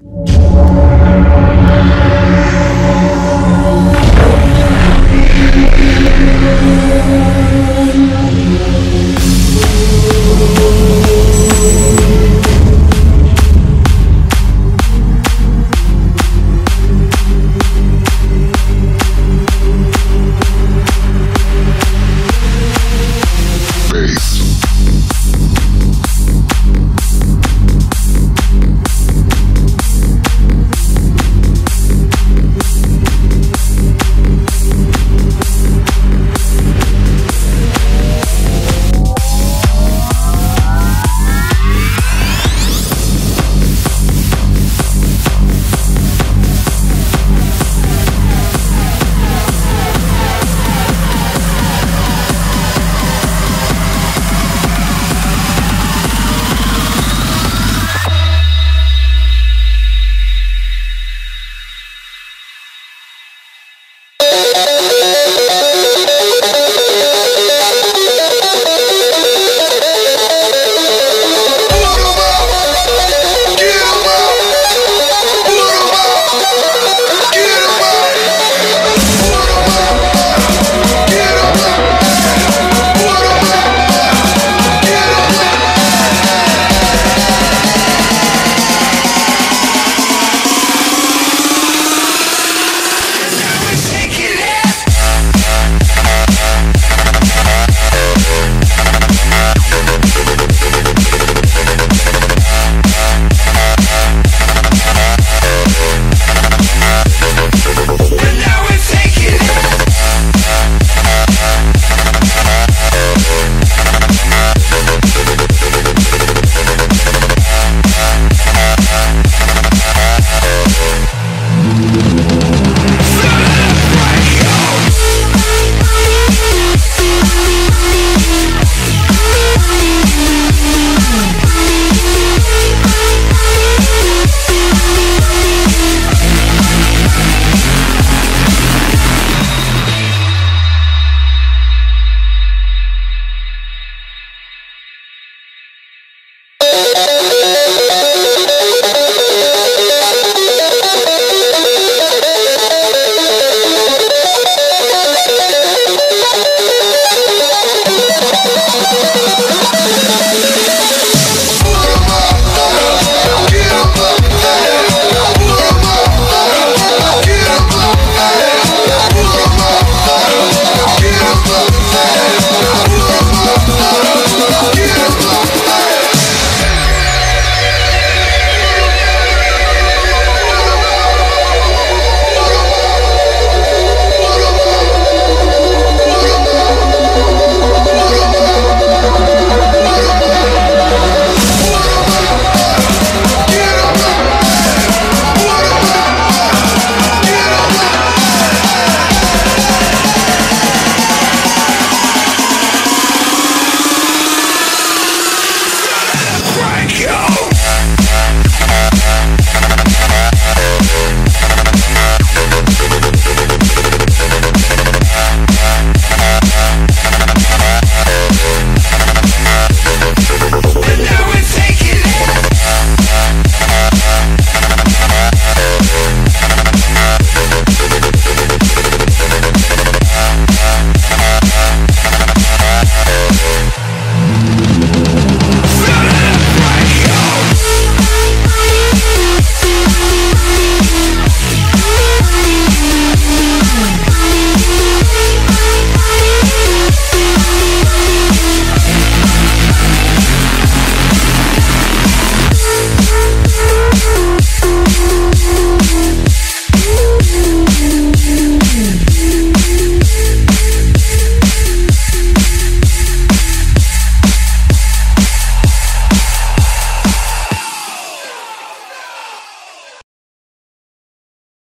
you